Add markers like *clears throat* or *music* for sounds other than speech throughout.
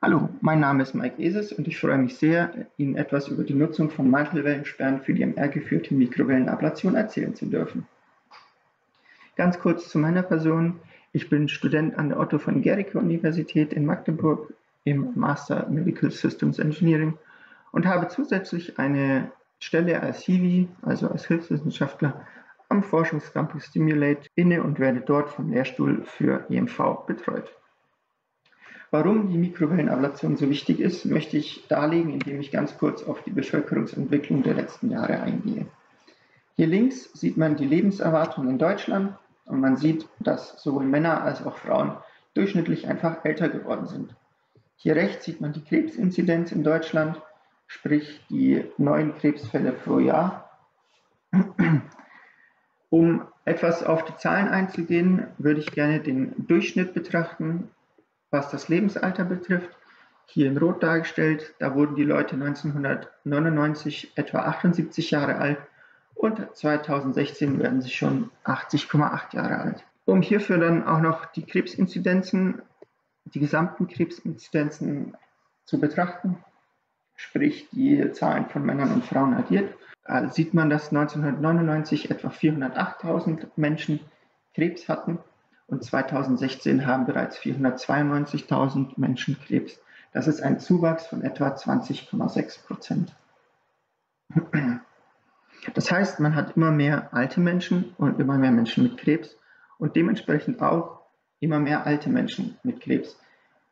Hallo, mein Name ist Mike Eses und ich freue mich sehr, Ihnen etwas über die Nutzung von Mantelwellensperren für die MR-geführte Mikrowellenablation erzählen zu dürfen. Ganz kurz zu meiner Person. Ich bin Student an der Otto von Guericke Universität in Magdeburg im Master Medical Systems Engineering und habe zusätzlich eine Stelle als Hiwi, also als Hilfswissenschaftler, am Forschungscampus Stimulate inne und werde dort vom Lehrstuhl für EMV betreut. Warum die Mikrowellenablation so wichtig ist, möchte ich darlegen, indem ich ganz kurz auf die Bevölkerungsentwicklung der letzten Jahre eingehe. Hier links sieht man die Lebenserwartung in Deutschland und man sieht, dass sowohl Männer als auch Frauen durchschnittlich einfach älter geworden sind. Hier rechts sieht man die Krebsinzidenz in Deutschland, sprich die neuen Krebsfälle pro Jahr. Um etwas auf die Zahlen einzugehen, würde ich gerne den Durchschnitt betrachten, was das Lebensalter betrifft. Hier in Rot dargestellt, da wurden die Leute 1999 etwa 78 Jahre alt und 2016 werden sie schon 80,8 Jahre alt. Um hierfür dann auch noch die Krebsinzidenzen, die gesamten Krebsinzidenzen zu betrachten, sprich die Zahlen von Männern und Frauen addiert, äh, sieht man, dass 1999 etwa 408.000 Menschen Krebs hatten und 2016 haben bereits 492.000 Menschen Krebs. Das ist ein Zuwachs von etwa 20,6 Prozent. Das heißt, man hat immer mehr alte Menschen und immer mehr Menschen mit Krebs und dementsprechend auch immer mehr alte Menschen mit Krebs.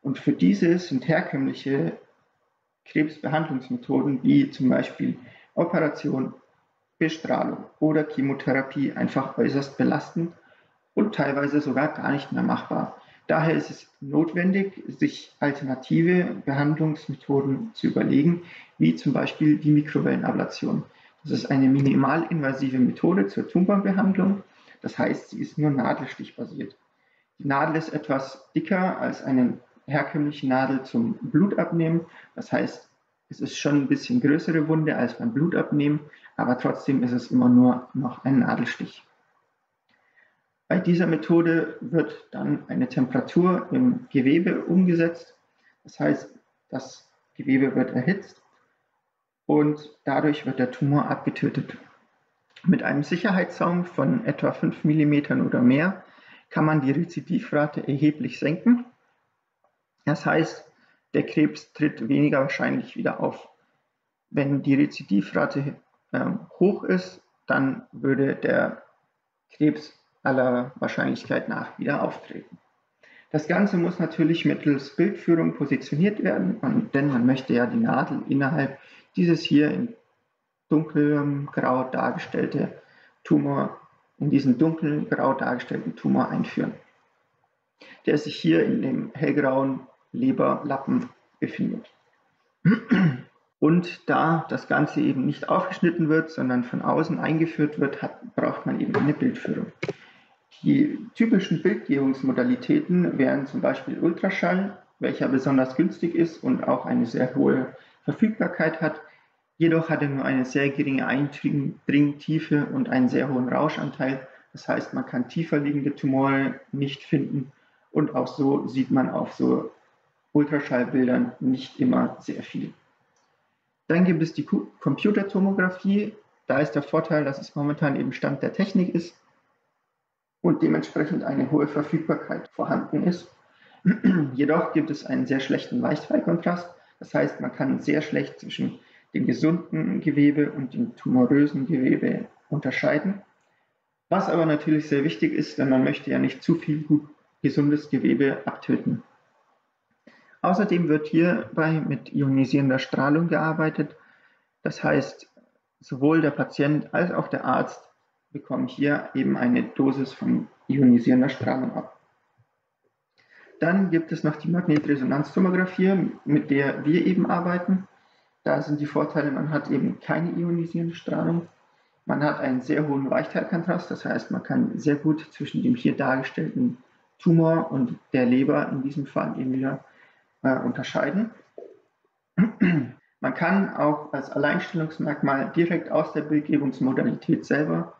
Und für diese sind herkömmliche Krebsbehandlungsmethoden wie zum Beispiel Operation, Bestrahlung oder Chemotherapie einfach äußerst belastend und teilweise sogar gar nicht mehr machbar. Daher ist es notwendig, sich alternative Behandlungsmethoden zu überlegen, wie zum Beispiel die Mikrowellenablation. Das ist eine minimalinvasive Methode zur Tumorbehandlung. Das heißt, sie ist nur nadelstichbasiert. Die Nadel ist etwas dicker als eine herkömmliche Nadel zum Blutabnehmen. Das heißt, es ist schon ein bisschen größere Wunde als beim Blutabnehmen, aber trotzdem ist es immer nur noch ein Nadelstich. Bei dieser Methode wird dann eine Temperatur im Gewebe umgesetzt. Das heißt, das Gewebe wird erhitzt und dadurch wird der Tumor abgetötet. Mit einem Sicherheitssaum von etwa 5 mm oder mehr kann man die Rezidivrate erheblich senken. Das heißt, der Krebs tritt weniger wahrscheinlich wieder auf. Wenn die Rezidivrate äh, hoch ist, dann würde der Krebs aller Wahrscheinlichkeit nach wieder auftreten. Das Ganze muss natürlich mittels Bildführung positioniert werden, denn man möchte ja die Nadel innerhalb dieses hier in dunkelem Grau dargestellte Tumor, in diesen dunkelgrau dargestellten Tumor einführen, der sich hier in dem hellgrauen Leberlappen befindet. Und da das Ganze eben nicht aufgeschnitten wird, sondern von außen eingeführt wird, hat, braucht man eben eine Bildführung. Die typischen Bildgebungsmodalitäten wären zum Beispiel Ultraschall, welcher besonders günstig ist und auch eine sehr hohe Verfügbarkeit hat. Jedoch hat er nur eine sehr geringe Eindringtiefe und einen sehr hohen Rauschanteil. Das heißt, man kann tiefer liegende Tumore nicht finden und auch so sieht man auf so Ultraschallbildern nicht immer sehr viel. Dann gibt es die Computertomographie. Da ist der Vorteil, dass es momentan eben Stand der Technik ist und dementsprechend eine hohe Verfügbarkeit vorhanden ist. *clears throat* Jedoch gibt es einen sehr schlechten Weichfallkontrast. Das heißt, man kann sehr schlecht zwischen dem gesunden Gewebe und dem tumorösen Gewebe unterscheiden. Was aber natürlich sehr wichtig ist, denn man möchte ja nicht zu viel gut gesundes Gewebe abtöten. Außerdem wird hierbei mit ionisierender Strahlung gearbeitet. Das heißt, sowohl der Patient als auch der Arzt bekommen hier eben eine Dosis von ionisierender Strahlung ab. Dann gibt es noch die Magnetresonanztomographie, mit der wir eben arbeiten. Da sind die Vorteile, man hat eben keine ionisierende Strahlung. Man hat einen sehr hohen Weichteilkontrast, das heißt, man kann sehr gut zwischen dem hier dargestellten Tumor und der Leber in diesem Fall eben wieder äh, unterscheiden. Man kann auch als Alleinstellungsmerkmal direkt aus der Bildgebungsmodalität selber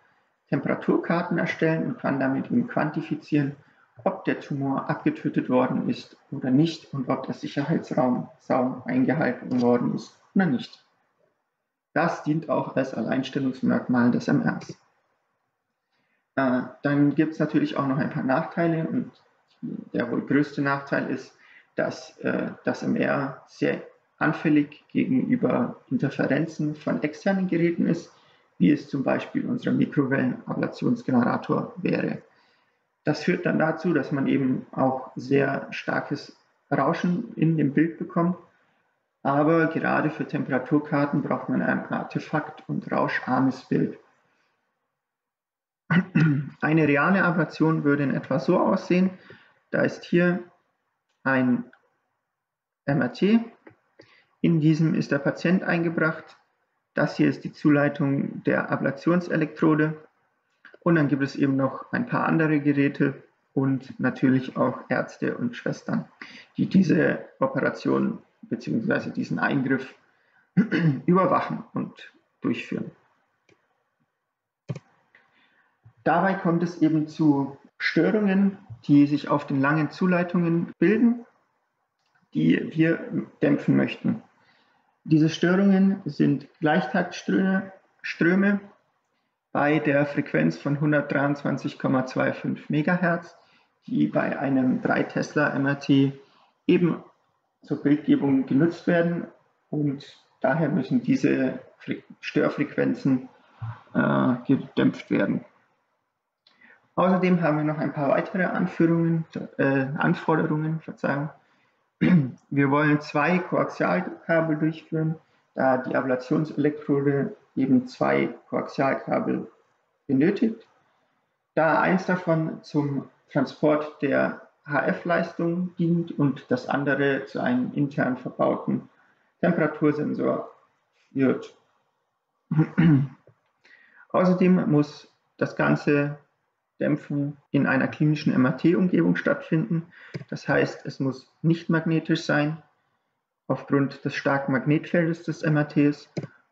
Temperaturkarten erstellen und kann damit eben quantifizieren, ob der Tumor abgetötet worden ist oder nicht und ob der Sicherheitsraum Saum eingehalten worden ist oder nicht. Das dient auch als Alleinstellungsmerkmal des MRs. Äh, dann gibt es natürlich auch noch ein paar Nachteile und der wohl größte Nachteil ist, dass äh, das MR sehr anfällig gegenüber Interferenzen von externen Geräten ist, wie es zum Beispiel unser Mikrowellenablationsgenerator wäre. Das führt dann dazu, dass man eben auch sehr starkes Rauschen in dem Bild bekommt. Aber gerade für Temperaturkarten braucht man ein artefakt- und rauscharmes Bild. Eine reale Ablation würde in etwa so aussehen. Da ist hier ein MRT. In diesem ist der Patient eingebracht. Das hier ist die Zuleitung der Ablationselektrode. Und dann gibt es eben noch ein paar andere Geräte und natürlich auch Ärzte und Schwestern, die diese Operation bzw. diesen Eingriff *clears throat* überwachen und durchführen. Dabei kommt es eben zu Störungen, die sich auf den langen Zuleitungen bilden, die wir dämpfen möchten. Diese Störungen sind Gleichtaktströme Ströme bei der Frequenz von 123,25 MHz, die bei einem 3 Tesla MRT eben zur Bildgebung genutzt werden und daher müssen diese Störfrequenzen äh, gedämpft werden. Außerdem haben wir noch ein paar weitere äh, Anforderungen. Wir wollen zwei Koaxialkabel durchführen, da die Ablationselektrode eben zwei Koaxialkabel benötigt. Da eins davon zum Transport der HF-Leistung dient und das andere zu einem intern verbauten Temperatursensor führt. *clears throat* Außerdem muss das Ganze Dämpfen in einer klinischen MRT-Umgebung stattfinden. Das heißt, es muss nicht magnetisch sein, aufgrund des starken Magnetfeldes des MRTs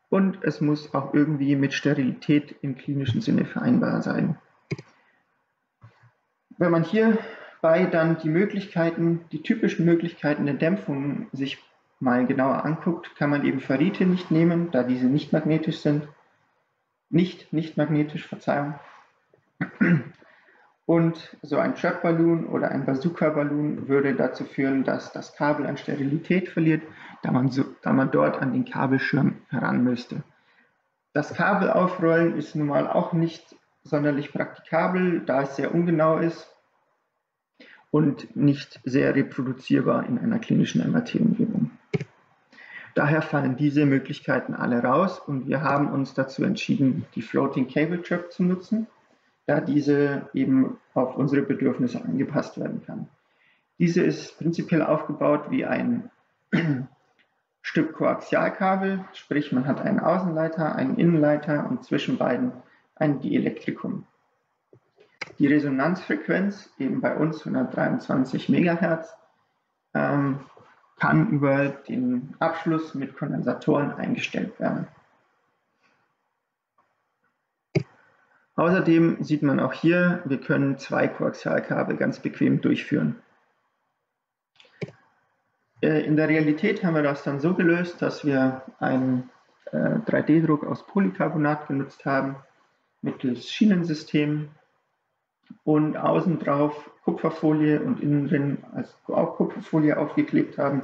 und es muss auch irgendwie mit Sterilität im klinischen Sinne vereinbar sein. Wenn man hierbei dann die Möglichkeiten, die typischen Möglichkeiten der Dämpfung sich mal genauer anguckt, kann man eben Ferrite nicht nehmen, da diese nicht magnetisch sind. Nicht, nicht magnetisch, Verzeihung. Und so ein Trap-Ballon oder ein Bazooka-Ballon würde dazu führen, dass das Kabel an Sterilität verliert, da man, so, da man dort an den Kabelschirm heran müsste. Das Kabel aufrollen ist nun mal auch nicht sonderlich praktikabel, da es sehr ungenau ist und nicht sehr reproduzierbar in einer klinischen MRT-Umgebung. Daher fallen diese Möglichkeiten alle raus und wir haben uns dazu entschieden, die Floating Cable Trap zu nutzen da diese eben auf unsere Bedürfnisse angepasst werden kann. Diese ist prinzipiell aufgebaut wie ein *clears throat* Stück Koaxialkabel, sprich man hat einen Außenleiter, einen Innenleiter und zwischen beiden ein Dielektrikum. Die Resonanzfrequenz, eben bei uns 123 MHz, ähm, kann über den Abschluss mit Kondensatoren eingestellt werden. Außerdem sieht man auch hier, wir können zwei Koaxialkabel ganz bequem durchführen. Äh, in der Realität haben wir das dann so gelöst, dass wir einen 3D-Druck äh, aus Polycarbonat genutzt haben, mittels Schienensystem und außen drauf Kupferfolie und innen drin auch Kupferfolie aufgeklebt haben.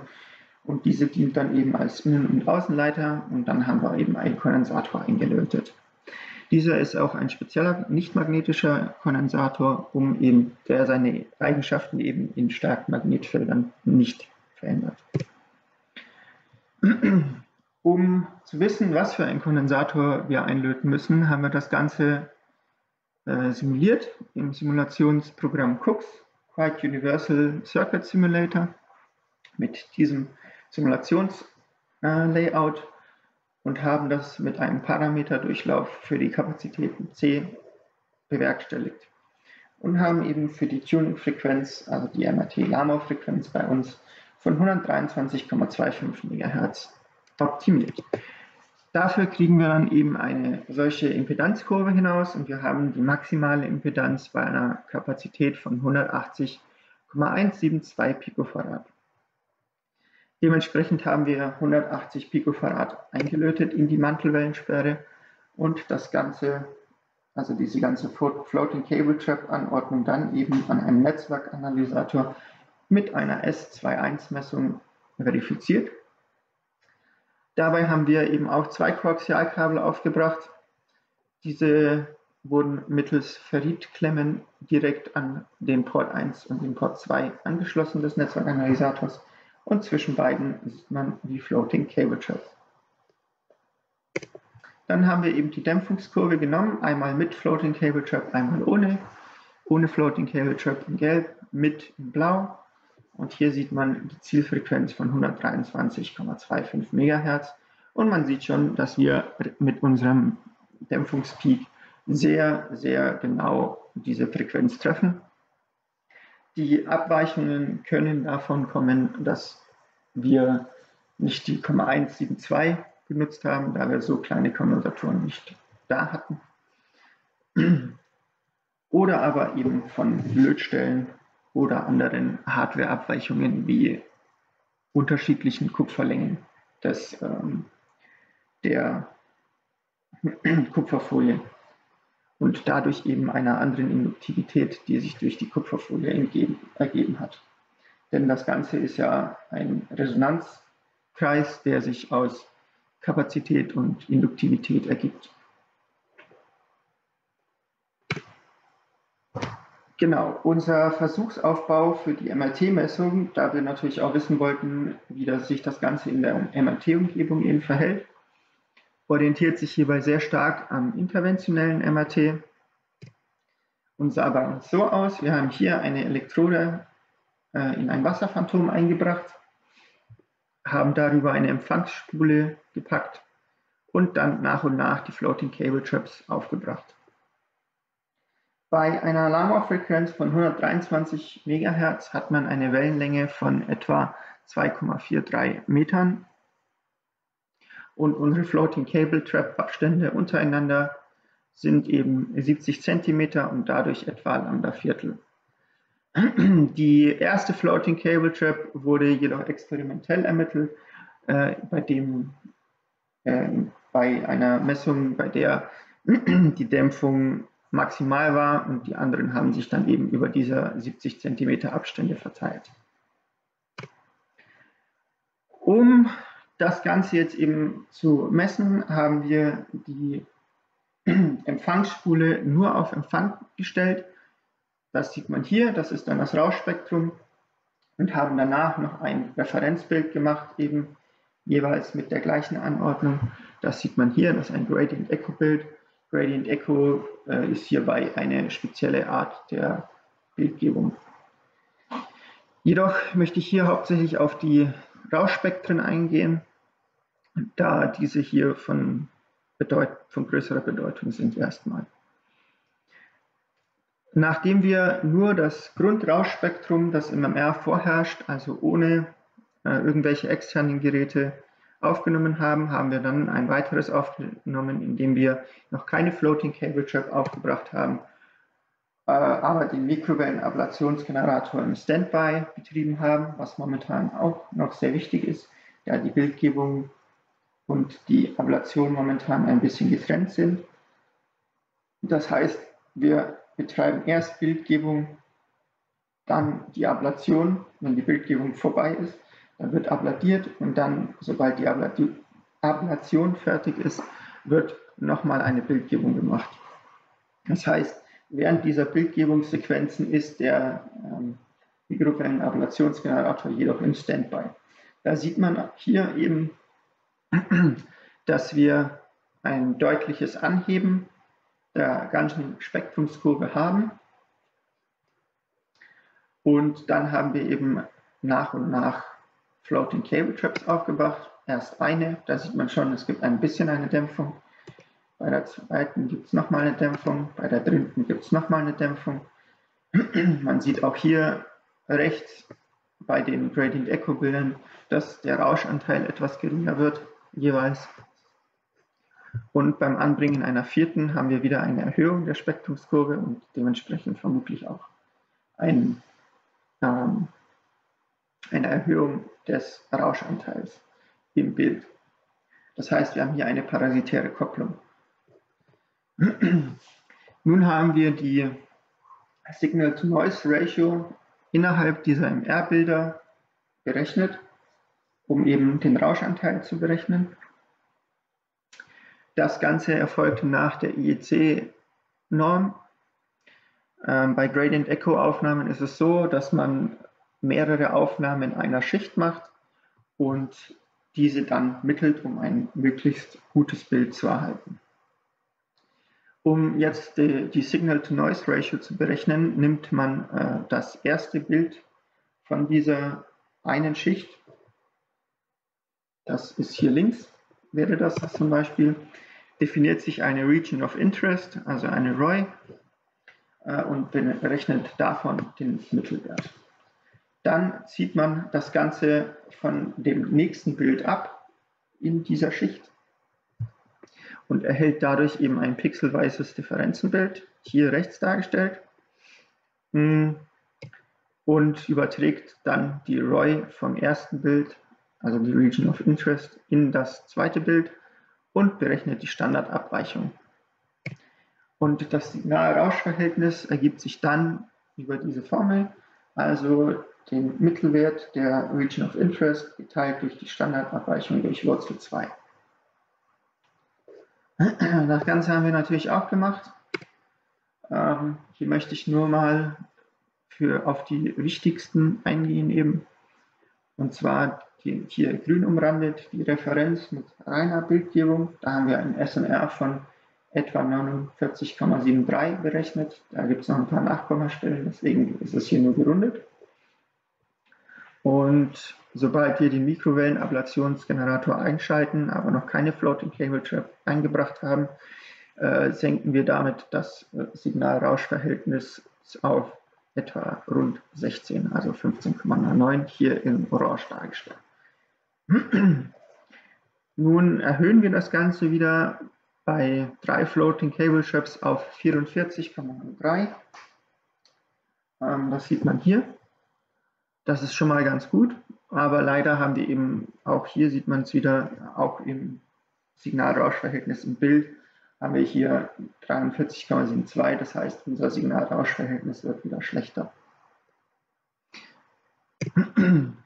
Und diese dient dann eben als Innen- und Außenleiter und dann haben wir eben einen Kondensator eingelötet. Dieser ist auch ein spezieller nicht-magnetischer Kondensator, um eben, der seine Eigenschaften eben in starken Magnetfeldern nicht verändert. Um zu wissen, was für einen Kondensator wir einlöten müssen, haben wir das Ganze äh, simuliert im Simulationsprogramm CUX, Quite Universal Circuit Simulator, mit diesem Simulationslayout. Äh, und haben das mit einem Parameterdurchlauf für die Kapazitäten C bewerkstelligt und haben eben für die Tuning-Frequenz, also die MRT-Lama-Frequenz bei uns von 123,25 MHz optimiert. Dafür kriegen wir dann eben eine solche Impedanzkurve hinaus und wir haben die maximale Impedanz bei einer Kapazität von 180,172 Picofarad. Dementsprechend haben wir 180 Picofarad eingelötet in die Mantelwellensperre und das Ganze, also diese ganze Floating Cable Trap Anordnung dann eben an einem Netzwerkanalysator mit einer S21-Messung verifiziert. Dabei haben wir eben auch zwei Koaxialkabel aufgebracht. Diese wurden mittels Ferritklemmen direkt an den Port 1 und den Port 2 angeschlossen des Netzwerkanalysators und zwischen beiden sieht man die Floating Cable Trap. Dann haben wir eben die Dämpfungskurve genommen, einmal mit Floating Cable Trap, einmal ohne. Ohne Floating Cable Trap in Gelb, mit in Blau und hier sieht man die Zielfrequenz von 123,25 MHz. Und man sieht schon, dass wir mit unserem Dämpfungspeak sehr, sehr genau diese Frequenz treffen. Die Abweichungen können davon kommen, dass wir nicht die 172 genutzt haben, da wir so kleine Kondensatoren nicht da hatten. Oder aber eben von Lötstellen oder anderen Hardwareabweichungen wie unterschiedlichen Kupferlängen des, ähm, der *clears throat* Kupferfolie und dadurch eben einer anderen Induktivität, die sich durch die Kupferfolie entgeben, ergeben hat. Denn das Ganze ist ja ein Resonanzkreis, der sich aus Kapazität und Induktivität ergibt. Genau, unser Versuchsaufbau für die MRT-Messung, da wir natürlich auch wissen wollten, wie das sich das Ganze in der MRT-Umgebung eben verhält, orientiert sich hierbei sehr stark am interventionellen MRT und sah uns so aus. Wir haben hier eine Elektrode äh, in ein Wasserphantom eingebracht, haben darüber eine Empfangsspule gepackt und dann nach und nach die Floating Cable Traps aufgebracht. Bei einer Alarmfrequenz von 123 MHz hat man eine Wellenlänge von etwa 2,43 Metern und unsere Floating Cable Trap Abstände untereinander sind eben 70 cm und dadurch etwa Lambda Viertel. Die erste Floating Cable Trap wurde jedoch experimentell ermittelt, äh, bei dem äh, bei einer Messung, bei der *clears throat* die Dämpfung maximal war und die anderen haben sich dann eben über diese 70 cm Abstände verteilt. Um das Ganze jetzt eben zu messen, haben wir die *clears throat* Empfangsspule nur auf Empfang gestellt. Das sieht man hier, das ist dann das Rauschspektrum und haben danach noch ein Referenzbild gemacht, eben jeweils mit der gleichen Anordnung. Das sieht man hier, das ist ein Gradient Echo Bild Gradient Echo äh, ist hierbei eine spezielle Art der Bildgebung. Jedoch möchte ich hier hauptsächlich auf die Rauschspektren eingehen, da diese hier von, Bedeut von größerer Bedeutung sind erstmal. Nachdem wir nur das Grundrauschspektrum, das im MR vorherrscht, also ohne äh, irgendwelche externen Geräte, aufgenommen haben, haben wir dann ein weiteres aufgenommen, indem wir noch keine Floating Cable Trap aufgebracht haben, äh, aber den Mikrowellenablationsgenerator im Standby betrieben haben, was momentan auch noch sehr wichtig ist, da die Bildgebung und die Ablation momentan ein bisschen getrennt sind. Das heißt, wir betreiben erst Bildgebung, dann die Ablation, wenn die Bildgebung vorbei ist dann wird abladiert und dann, sobald die Ablation fertig ist, wird nochmal eine Bildgebung gemacht. Das heißt, während dieser Bildgebungssequenzen ist der ähm, Mikrowellenablationsgenerator jedoch im Standby. Da sieht man hier eben, dass wir ein deutliches Anheben der ganzen Spektrumskurve haben. Und dann haben wir eben nach und nach Floating Cable Traps aufgebracht. Erst eine, da sieht man schon, es gibt ein bisschen eine Dämpfung. Bei der zweiten gibt es nochmal eine Dämpfung. Bei der dritten gibt es nochmal eine Dämpfung. *clears throat* man sieht auch hier rechts bei den Gradient Echo Bildern, dass der Rauschanteil etwas geringer wird jeweils. Und beim Anbringen einer vierten haben wir wieder eine Erhöhung der Spektrumskurve und dementsprechend vermutlich auch ein, ähm, eine Erhöhung des Rauschanteils im Bild. Das heißt, wir haben hier eine parasitäre Kopplung. *clears throat* Nun haben wir die Signal-to-Noise-Ratio innerhalb dieser MR-Bilder berechnet, um eben den Rauschanteil zu berechnen. Das Ganze erfolgte nach der IEC-Norm. Ähm, bei Gradient Echo Aufnahmen ist es so, dass man mehrere Aufnahmen in einer Schicht macht und diese dann mittelt, um ein möglichst gutes Bild zu erhalten. Um jetzt die, die Signal-to-Noise-Ratio zu berechnen, nimmt man äh, das erste Bild von dieser einen Schicht. Das ist hier links, wäre das zum Beispiel. Definiert sich eine Region of Interest, also eine ROI, äh, und berechnet davon den Mittelwert. Dann zieht man das Ganze von dem nächsten Bild ab in dieser Schicht und erhält dadurch eben ein pixelweißes Differenzenbild, hier rechts dargestellt, hm. und überträgt dann die ROI vom ersten Bild, also die Region of Interest, in das zweite Bild und berechnet die Standardabweichung. Und das Signal-Rausch-Verhältnis ergibt sich dann über diese Formel, also den Mittelwert der Region of Interest geteilt durch die Standardabweichung durch Wurzel 2. Das Ganze haben wir natürlich auch gemacht. Ähm, hier möchte ich nur mal für, auf die wichtigsten eingehen eben. Und zwar die, hier grün umrandet die Referenz mit reiner Bildgebung. Da haben wir ein SNR von etwa 49,73 berechnet. Da gibt es noch ein paar Nachkommastellen, deswegen ist es hier nur gerundet. Und sobald wir den Mikrowellenablationsgenerator einschalten, aber noch keine Floating Cable Trap eingebracht haben, äh, senken wir damit das äh, Signal-Rausch-Verhältnis auf etwa rund 16, also 15,9 hier in Orange dargestellt. *clears throat* Nun erhöhen wir das Ganze wieder bei drei Floating Cable Traps auf 44,3. Ähm, das sieht man hier. Das ist schon mal ganz gut, aber leider haben die eben, auch hier sieht man es wieder, auch im Signalrauschverhältnis im Bild, haben wir hier 43,72, das heißt unser Signalrauschverhältnis wird wieder schlechter.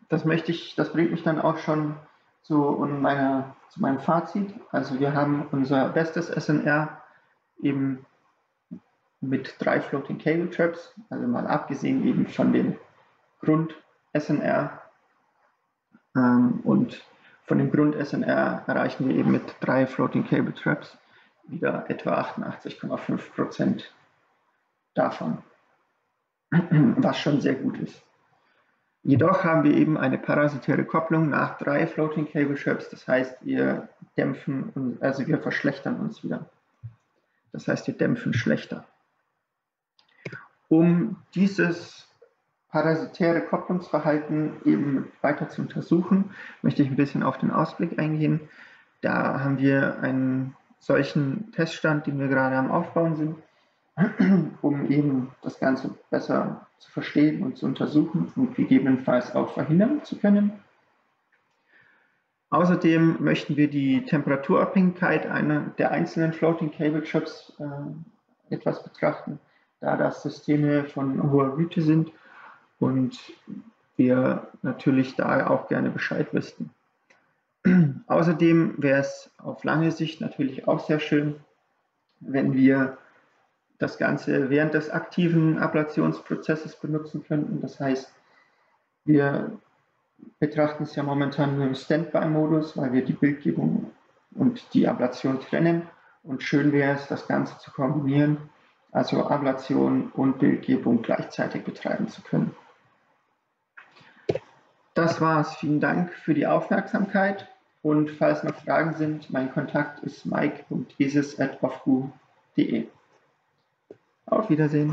Das möchte ich, das bringt mich dann auch schon zu, meiner, zu meinem Fazit. Also wir haben unser bestes SNR eben mit drei Floating Cable Traps, also mal abgesehen eben von den Grund SNR. Ähm, und von dem Grund SNR erreichen wir eben mit drei Floating Cable Traps wieder etwa 88,5 Prozent davon, was schon sehr gut ist. Jedoch haben wir eben eine parasitäre Kopplung nach drei Floating Cable Traps, das heißt, wir dämpfen, also wir verschlechtern uns wieder. Das heißt, wir dämpfen schlechter. Um dieses parasitäre Kopplungsverhalten eben weiter zu untersuchen, möchte ich ein bisschen auf den Ausblick eingehen. Da haben wir einen solchen Teststand, den wir gerade am Aufbauen sind, *clears throat* um eben das Ganze besser zu verstehen und zu untersuchen und gegebenenfalls auch verhindern zu können. Außerdem möchten wir die Temperaturabhängigkeit einer der einzelnen Floating Cable Chips äh, etwas betrachten, da das Systeme von hoher Güte sind und wir natürlich da auch gerne Bescheid wüssten. *clears throat* Außerdem wäre es auf lange Sicht natürlich auch sehr schön, wenn wir das Ganze während des aktiven Ablationsprozesses benutzen könnten. Das heißt, wir betrachten es ja momentan nur im Standby-Modus, weil wir die Bildgebung und die Ablation trennen. Und schön wäre es, das Ganze zu kombinieren, also Ablation und Bildgebung gleichzeitig betreiben zu können. Das war's. Vielen Dank für die Aufmerksamkeit. Und falls noch Fragen sind, mein Kontakt ist mike.esis.ofgu.de. Auf Wiedersehen.